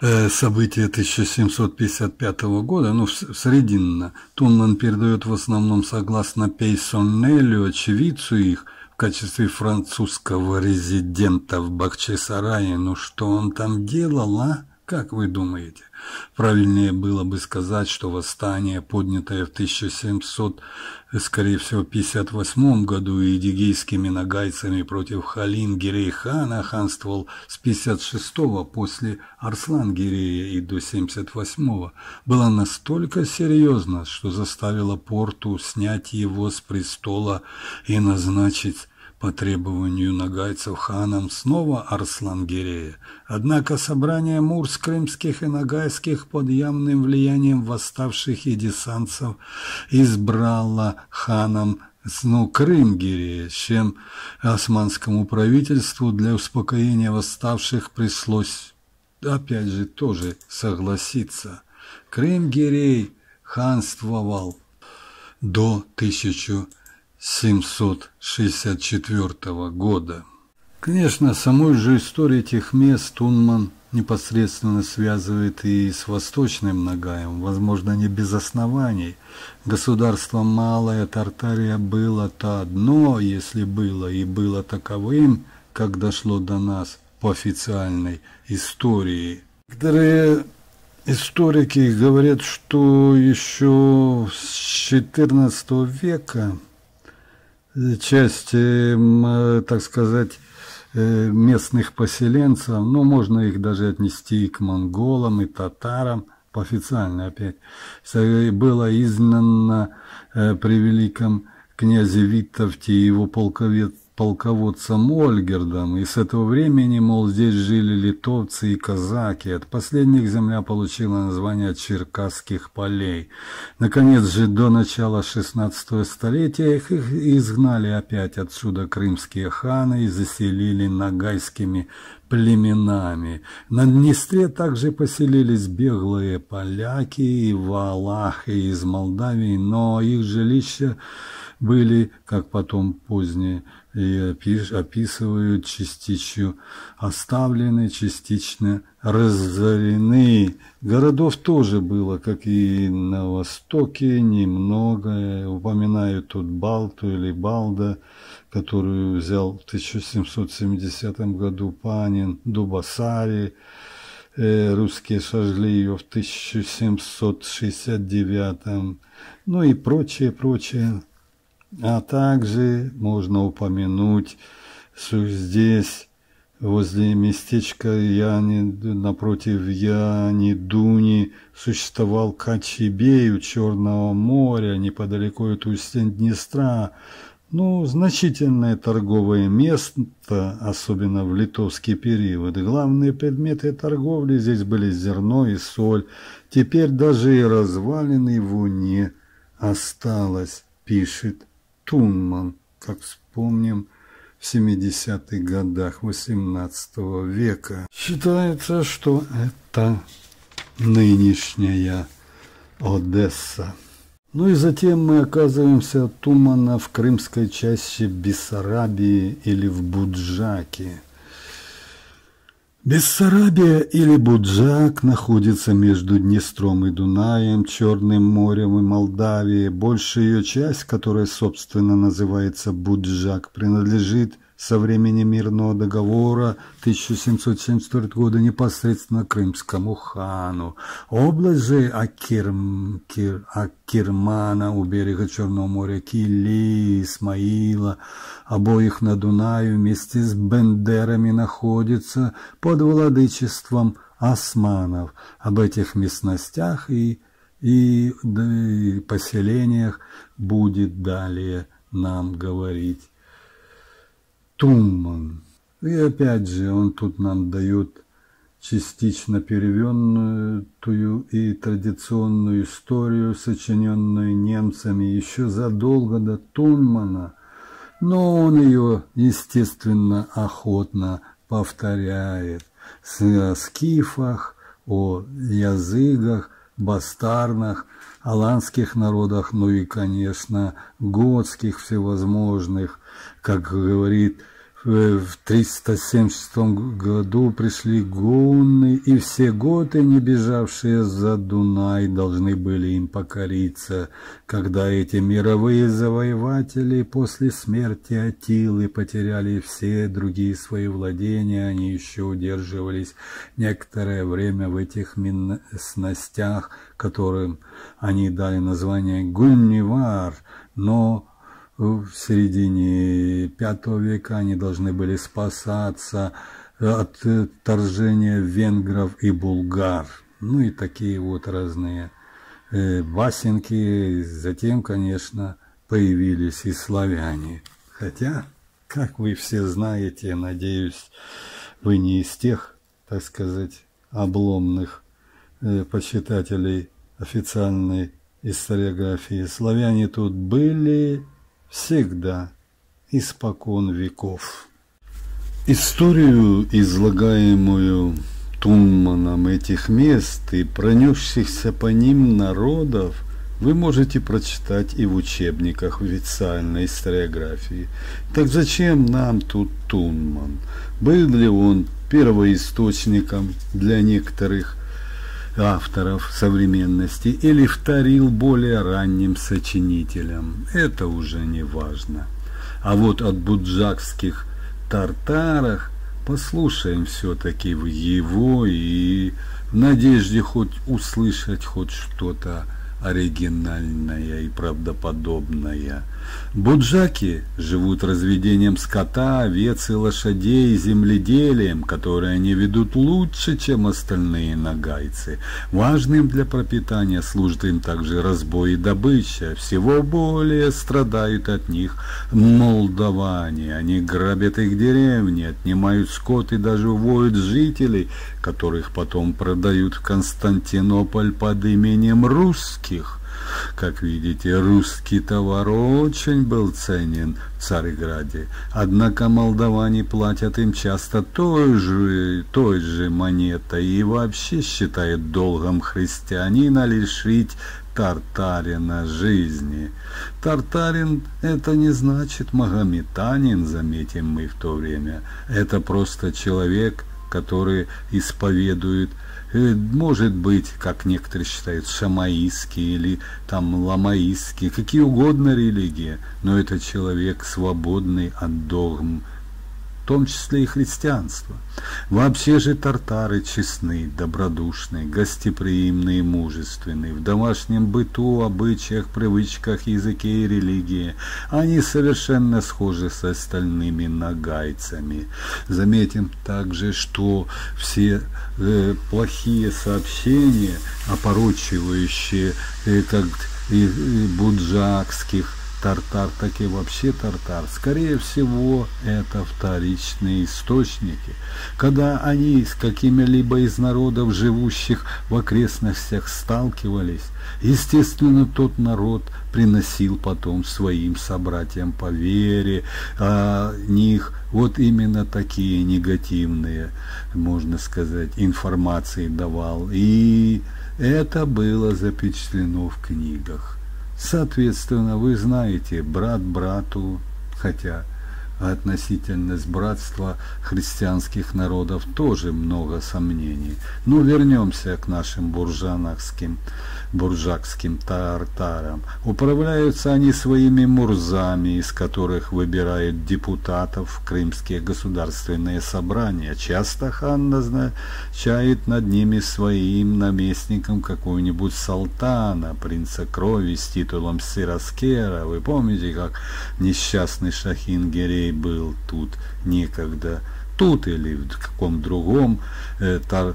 э, события 1755 года, ну, срединно, Тунман передает в основном согласно Пейсоннелю, очевидцу их, в качестве французского резидента в Бахчисарае. Ну, что он там делал, а? Как вы думаете? Правильнее было бы сказать, что восстание, поднятое в 1700, скорее всего, 58 году идигейскими нагайцами против Халин Гирей-хана ханствовал с 56 после Арслан-Гирея и до 78 было настолько серьезно, что заставило Порту снять его с престола и назначить по требованию нагайцев ханом снова Арслан-Гирея. Однако собрание мурс крымских и нагайских под явным влиянием восставших едесанцев избрало ханом ну, Крым-Гирея, чем османскому правительству для успокоения восставших пришлось, опять же, тоже согласиться. Крым-Гирей ханствовал до 1000 764 года. Конечно, самой же историей этих мест Тунман непосредственно связывает и с Восточным Нагаем, возможно, не без оснований. Государство Малая Тартария было-то одно, если было, и было таковым, как дошло до нас по официальной истории. Некоторые историки говорят, что еще с XIV века часть, э, так сказать, э, местных поселенцев, ну, можно их даже отнести и к монголам, и татарам, по официальной опять, было изгнано э, при великом князе Витовте и его полковец, полководцем Ольгердом, и с этого времени, мол, здесь жили литовцы и казаки. От последних земля получила название Черкасских полей. Наконец же, до начала XVI столетия их изгнали опять отсюда крымские ханы и заселили нагайскими племенами. На Днестре также поселились беглые поляки и валахи из Молдавии, но их жилища были, как потом позднее описывают частично оставлены, частично разорены. Городов тоже было, как и на востоке, немного. Упоминают тут Балту или Балда, которую взял в 1770 году Панин, Дубасари. Э, русские сожгли ее в 1769, ну и прочее, прочее. А также можно упомянуть, что здесь, возле местечка Яни, напротив Яни, Дуни, существовал Качебей у Черного моря, неподалеку от устья Днестра, ну, значительное торговое место, особенно в литовский период. Главные предметы торговли здесь были зерно и соль. Теперь даже и развалины его не осталось, пишет Тунман, как вспомним, в 70-х годах XVIII века. Считается, что это нынешняя Одесса. Ну и затем мы оказываемся от Тумана в крымской части Бессарабии или в Буджаке – Бессарабия или Буджак находится между Днестром и Дунаем, Черным морем и Молдавией. Большая ее часть, которая, собственно, называется Буджак, принадлежит со времени мирного договора 1774 года непосредственно крымскому хану. Область же Акирм, Кир, Акирмана у берега Черного моря, Кили, Исмаила, обоих на Дунаю вместе с Бендерами находится под владычеством османов. Об этих местностях и, и, да, и поселениях будет далее нам говорить Туман. И опять же, он тут нам дает частично перевенную и традиционную историю, сочиненную немцами еще задолго до Тунмана, но он ее, естественно, охотно повторяет о скифах, о языках, бастарнах, аланских народах, ну и, конечно, готских всевозможных, как говорит в 376 году пришли гунны, и все готы, не бежавшие за Дунай, должны были им покориться. Когда эти мировые завоеватели после смерти Атилы потеряли все другие свои владения, они еще удерживались некоторое время в этих местностях, которым они дали название Гульнивар, но в середине V века они должны были спасаться от вторжения венгров и булгар. Ну и такие вот разные э, басенки. Затем, конечно, появились и славяне. Хотя, как вы все знаете, надеюсь, вы не из тех, так сказать, обломных э, почитателей официальной историографии. Славяне тут были всегда, испокон веков. Историю, излагаемую Тунманом этих мест и пронесшихся по ним народов, вы можете прочитать и в учебниках официальной историографии. Так зачем нам тут Тунман? Был ли он первоисточником для некоторых авторов современности или вторил более ранним сочинителям. Это уже не важно. А вот от буджакских тартарах послушаем все-таки в его и в надежде хоть услышать хоть что-то оригинальная и правдоподобная. Буджаки живут разведением скота, овец и лошадей, земледелием, которое они ведут лучше, чем остальные нагайцы. Важным для пропитания служит им также разбой и добыча. Всего более страдают от них молдаване. Они грабят их деревни, отнимают скот и даже уводят жителей, которых потом продают в Константинополь под именем русских. Как видите, русский товар очень был ценен в Цареграде, однако молдаване платят им часто той же, той же монетой и вообще считают долгом христианина лишить Тартарина жизни. Тартарин – это не значит магометанин, заметим мы в то время. Это просто человек, который исповедует может быть, как некоторые считают, шамаистские или там ламаистские, какие угодно религии, но это человек свободный от догм, том числе и христианство. Вообще же тартары честны, добродушны, гостеприимные, мужественные, в домашнем быту, обычаях, привычках, языке и религии. Они совершенно схожи с остальными нагайцами. Заметим также, что все э, плохие сообщения, опорочивающие э, как и, и буджакских, тартар, так и вообще тартар. Скорее всего, это вторичные источники. Когда они с какими-либо из народов, живущих в окрестностях, сталкивались, естественно, тот народ приносил потом своим собратьям по вере, о них вот именно такие негативные, можно сказать, информации давал. И это было запечатлено в книгах. Соответственно, вы знаете, брат брату, хотя относительность братства христианских народов тоже много сомнений. Но вернемся к нашим буржанахским буржакским тартарам. Управляются они своими мурзами, из которых выбирают депутатов в крымские государственные собрания. Часто хан назначает над ними своим наместником какого-нибудь салтана, принца крови с титулом Сираскера. Вы помните, как несчастный Шахин Герей был тут некогда? Тут или в каком другом э, тар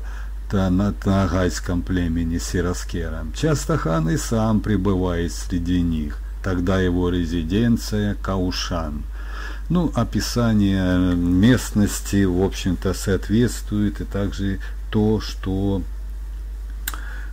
на Тагайском племени Сираскера. Часто хан и сам пребывает среди них, тогда его резиденция Каушан. Ну, описание местности, в общем-то, соответствует, и также то, что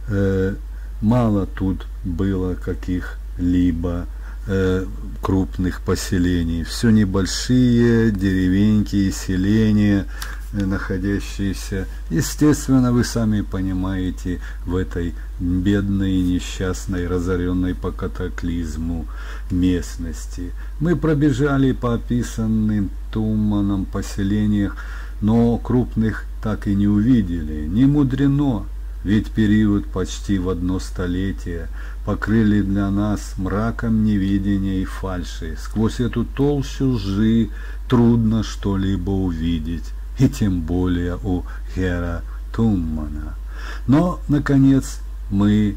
э, мало тут было каких-либо э, крупных поселений. Все небольшие деревеньки и селения, находящиеся, естественно, вы сами понимаете, в этой бедной несчастной, разоренной по катаклизму местности. Мы пробежали по описанным туманом поселениях, но крупных так и не увидели. Не мудрено, ведь период почти в одно столетие покрыли для нас мраком невидения и фальши. Сквозь эту толщу лжи трудно что-либо увидеть, и тем более у Гера Туммана. Но, наконец, мы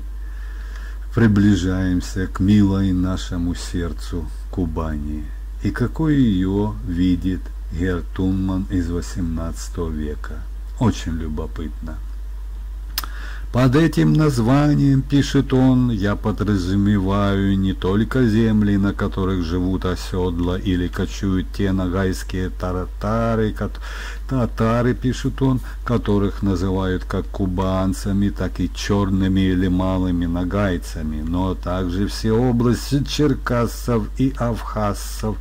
приближаемся к милой нашему сердцу Кубани. И какой ее видит Гер Тумман из XVIII века. Очень любопытно. Под этим названием, пишет он, я подразумеваю не только земли, на которых живут оседла или кочуют те нагайские таратары, татары, пишет он, которых называют как кубанцами, так и черными или малыми нагайцами, но также все области черкассов и авхассов,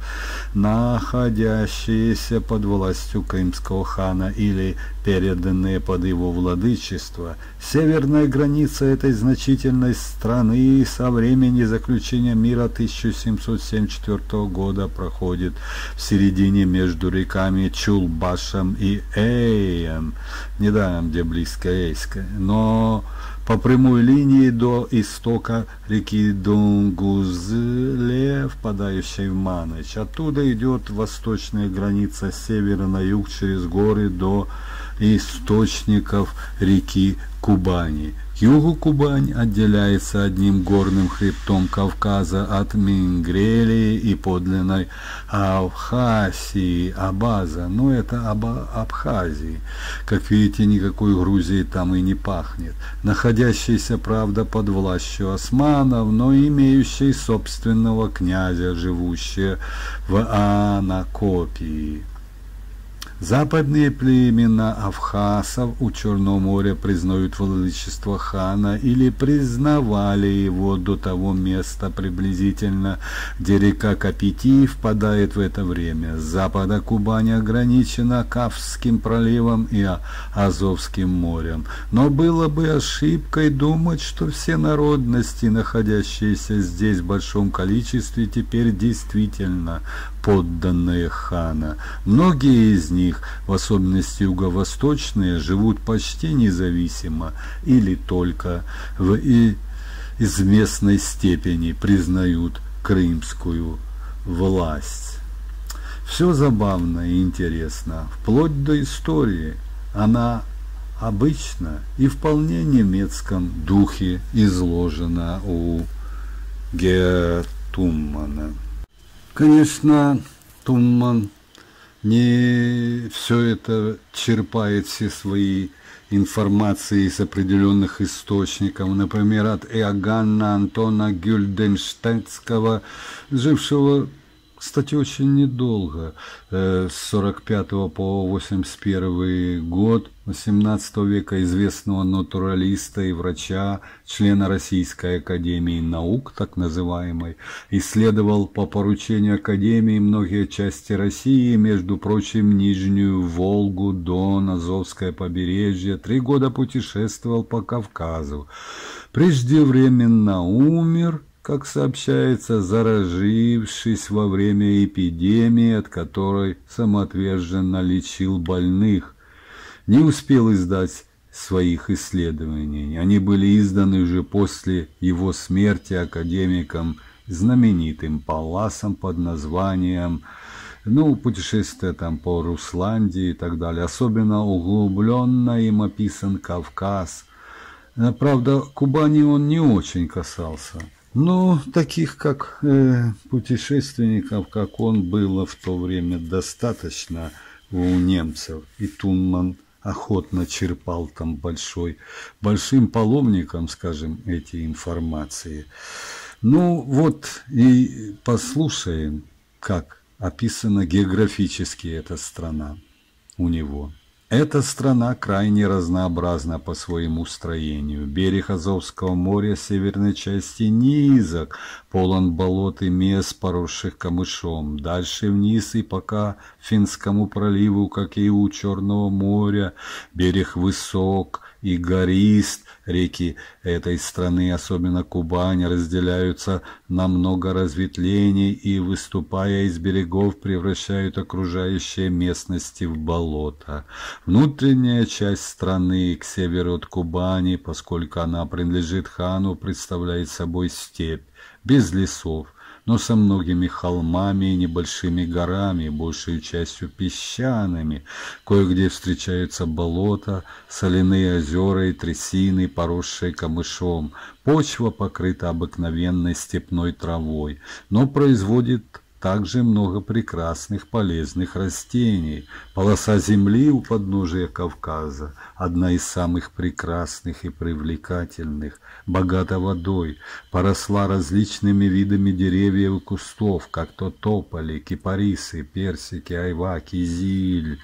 находящиеся под властью крымского хана или переданные под его владычество. Северная граница этой значительной страны со времени заключения мира 1774 года проходит в середине между реками Чулбашем и Эем, недаром где близко Эйска, но по прямой линии до истока реки Дунгузле, впадающей в Маныч. Оттуда идет восточная граница севера на юг через горы до источников реки Кубани. К югу Кубань отделяется одним горным хребтом Кавказа от Мингрелии и подлинной Абхазии, Абаза, но это Аба, Абхазии. Как видите, никакой Грузии там и не пахнет. Находящийся, правда, под властью османов, но имеющий собственного князя, живущего в Анакопии. Западные племена Авхасов у Черного моря признают владычество хана или признавали его до того места приблизительно, где река Капити впадает в это время. С запада Кубани ограничена Кавским проливом и Азовским морем. Но было бы ошибкой думать, что все народности, находящиеся здесь в большом количестве, теперь действительно подданные хана. Многие из них, в особенности юго-восточные, живут почти независимо или только в известной степени признают крымскую власть. Все забавно и интересно, вплоть до истории. Она обычно и вполне немецком духе изложена у Гетуммана. Конечно, Тумман не все это черпает все свои информации из определенных источников, например, от Иоганна Антона Гюльденштетского, жившего кстати, очень недолго, э, с 45 по 81 год 18 века известного натуралиста и врача, члена Российской Академии Наук, так называемой, исследовал по поручению Академии многие части России, между прочим, Нижнюю Волгу, Дон, Азовское побережье, три года путешествовал по Кавказу. Преждевременно умер – как сообщается, заражившись во время эпидемии, от которой самоотверженно лечил больных, не успел издать своих исследований. Они были изданы уже после его смерти академиком, знаменитым Палласом под названием ну, путешествия там по Русландии и так далее. Особенно углубленно им описан Кавказ. Правда, Кубани он не очень касался. Но таких, как э, путешественников, как он, было в то время достаточно у немцев. И Тунман охотно черпал там большой, большим паломником, скажем, эти информации. Ну вот и послушаем, как описана географически эта страна у него. Эта страна крайне разнообразна по своему строению. Берег Азовского моря северной части низок, полон болот и мест, поросших камышом. Дальше вниз и пока Финскому проливу, как и у Черного моря, берег высок, и горист. Реки этой страны, особенно Кубань, разделяются на много разветвлений и, выступая из берегов, превращают окружающие местности в болото. Внутренняя часть страны к северу от Кубани, поскольку она принадлежит хану, представляет собой степь без лесов, но со многими холмами и небольшими горами, большей частью песчаными. Кое-где встречаются болота, соляные озера и трясины, поросшие камышом. Почва покрыта обыкновенной степной травой, но производит также много прекрасных полезных растений. Полоса земли у подножия Кавказа – одна из самых прекрасных и привлекательных, богата водой, поросла различными видами деревьев и кустов, как то тополи, кипарисы, персики, айва, кизиль,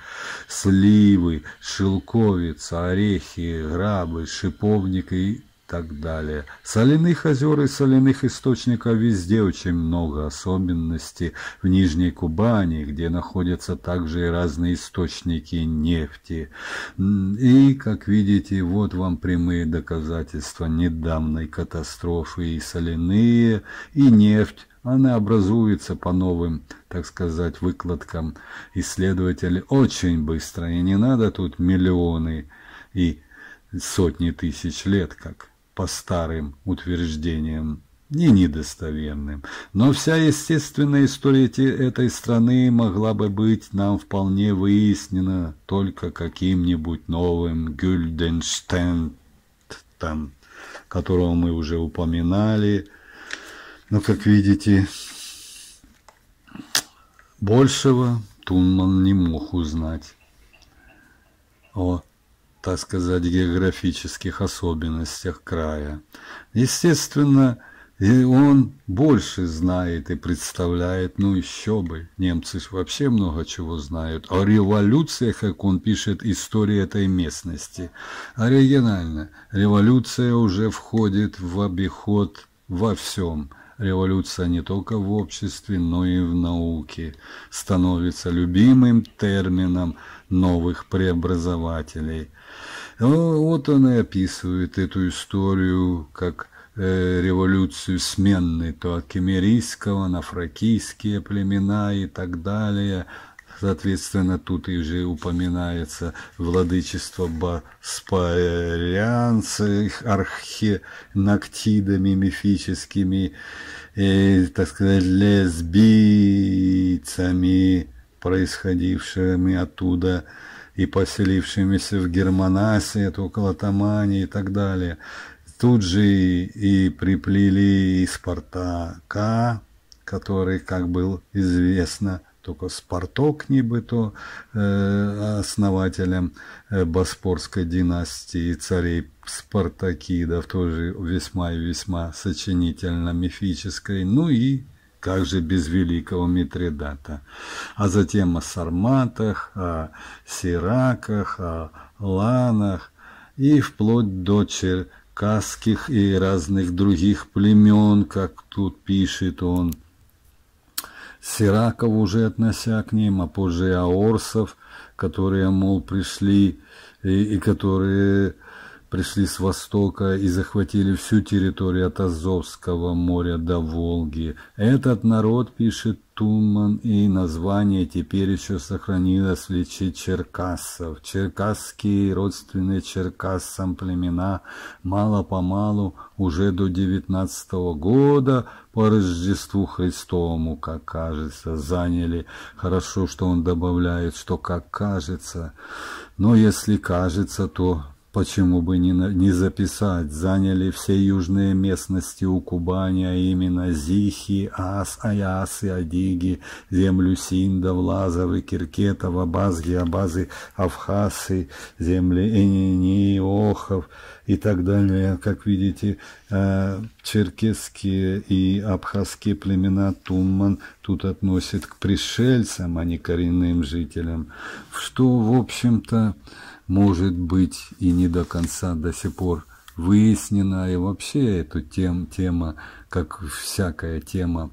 сливы, шелковица, орехи, грабы, шиповник и так далее. Соляных озер и соляных источников везде очень много, особенностей в Нижней Кубани, где находятся также и разные источники нефти. И, как видите, вот вам прямые доказательства недавней катастрофы и соляные, и нефть она образуется по новым, так сказать, выкладкам исследователей очень быстро, и не надо тут миллионы и сотни тысяч лет, как по старым утверждениям и недостоверным. Но вся естественная история этой страны могла бы быть нам вполне выяснена только каким-нибудь новым Гюльденштентом, которого мы уже упоминали. Но, как видите, большего Тунман не мог узнать о так сказать, географических особенностях края. Естественно, и он больше знает и представляет, ну еще бы, немцы вообще много чего знают. О революциях, как он пишет, история этой местности. Оригинально. Революция уже входит в обиход во всем. Революция не только в обществе, но и в науке становится любимым термином новых преобразователей – ну, вот он и описывает эту историю как э, революцию сменной, то от кемерийского на фракийские племена и так далее. Соответственно, тут и уже упоминается владычество Баспарян с архенактидами мифическими, и, так сказать, лесбийцами, происходившими оттуда, и поселившимися в Германасе, это около Тамани и так далее. Тут же и, и приплели и Спартака, который, как было известно, только Спарток не бы то э, основателем э, Боспорской династии царей Спартакидов, тоже весьма и весьма сочинительно-мифической, ну и как же без великого Митридата? А затем о сарматах, о сираках, о ланах и вплоть до черкасских и разных других племен, как тут пишет он. Сираков уже относя к ним, а позже и аорсов, которые, мол, пришли и, и которые пришли с востока и захватили всю территорию от Азовского моря до Волги. Этот народ, пишет Туман, и название теперь еще сохранилось в личи черкассов. Черкасские родственные черкассам племена мало-помалу уже до девятнадцатого года по Рождеству Христовому, как кажется, заняли. Хорошо, что он добавляет, что как кажется. Но если кажется, то Почему бы не, не записать? Заняли все южные местности у Кубани, а именно Зихи, Ас, Аясы, Адиги, землю Синда, Влазовы, Киркетова, Базги, Абазы, Авхасы, земли Энини, Охов и так далее. Как видите, э, черкесские и абхазские племена Тунман тут относят к пришельцам, а не коренным жителям, что, в общем-то, может быть и не до конца до сих пор выяснена, и вообще эту тем, тема, как всякая тема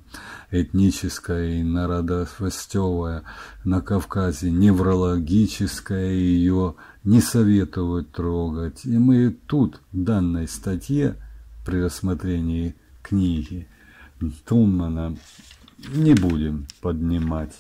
этническая и народовостевая на Кавказе, неврологическая, ее не советуют трогать. И мы тут, в данной статье, при рассмотрении книги Тунмана, не будем поднимать.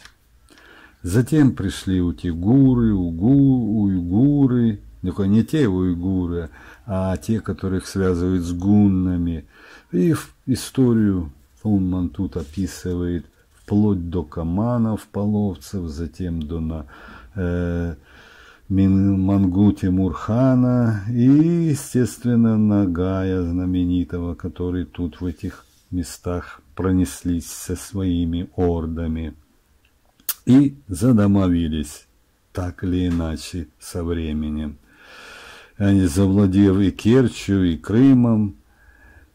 Затем пришли утигуры, угу, уйгуры, ну, не те уйгуры, а те, которых связывают с гуннами. И в историю Фунман тут описывает вплоть до каманов, половцев, затем до на, э, Мангути Мурхана и, естественно, Нагая знаменитого, который тут в этих местах пронеслись со своими ордами и задомовились, так или иначе, со временем. Они завладев и Керчью, и Крымом.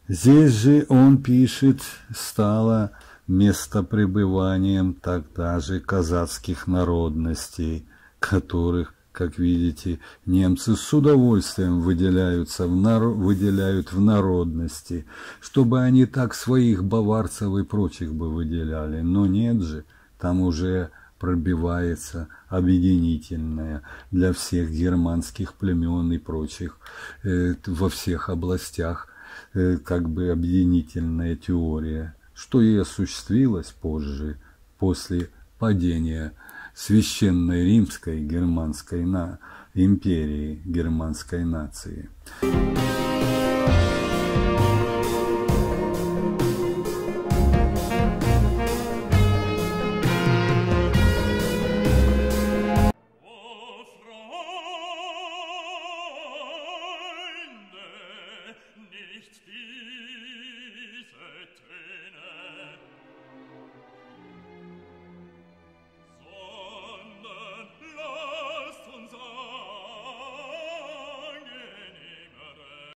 Здесь же он пишет, стало местопребыванием тогда же казацких народностей, которых, как видите, немцы с удовольствием выделяются в нар... выделяют в народности, чтобы они так своих баварцев и прочих бы выделяли. Но нет же, там уже пробивается объединительная для всех германских племен и прочих э, во всех областях э, как бы объединительная теория, что и осуществилось позже, после падения священной римской германской на, империи германской нации.